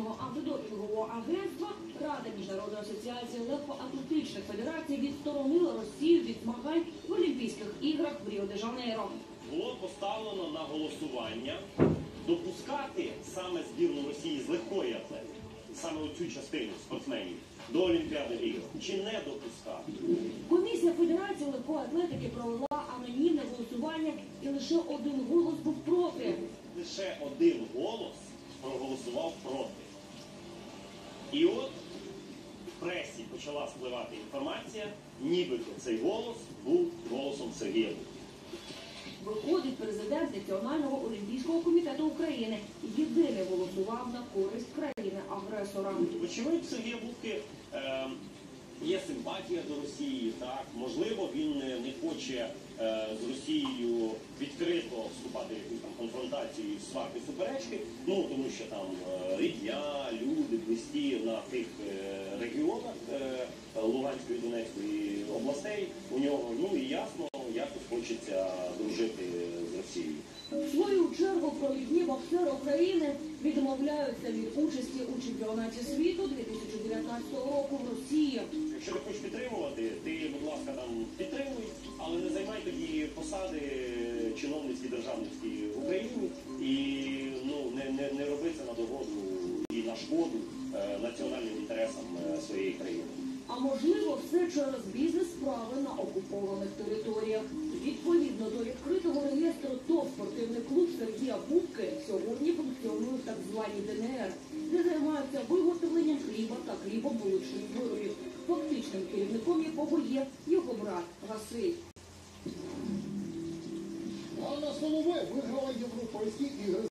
Міжнародного антидопінгового агентства Рада Міжнародної асоціації легкоатлетичних федерацій відсторонила Росію від змагань в Олімпійських іграх в Ріо-де-Жанейро. було поставлено на голосування допускати саме збірну Росії з легкої атлетики, саме оцю частину спортсменів до Олімпіадних ігор, чи не допускати. Комісія Федерації легкої атлетики провела анонімне голосування і лише один голос був проти. Лише один голос проголосував проти. І от в пресі почала спливати інформація, нібито цей голос був голосом Сергія Луценка. Виходить президент Національного олімпійського комітету України. Єдиний голосував на користь країни-агресора. Вочевидь, Сергія Будки е, є симпатія до Росії, так можливо, він не, хоче е, з Росією відкрито вступати в якусь там конфронтацію, сварки суперечки. Ну тому що там е, рідня, люди, близькі на тих е, регіонах е, Луганської Донецької областей. У нього ну і ясно, якось хочеться дружити з Росією. В свою чергу провідні боксери України відмовляються від участі у чемпіонаті світу 2019 року в Росії. Якщо ти хочеш підтримувати, ти, будь ласка, там підтримуй, але не займай тоді посади чиновницькі, державницькі в Україні і ну не, не, не роби це на догоду і на шкоду е, національним інтересам е, можливо, все через бізнес-справи на окупованих територіях. Відповідно до відкритого реєстру ТОВ спортивний клуб Сергія Бубки сьогодні функціонує в так званій ДНР, де займаються виготовленням хліба та хлібобулочних виробів. Фактичним керівником якого є його брат Василь. Ганна Соловей виграла європейські ігри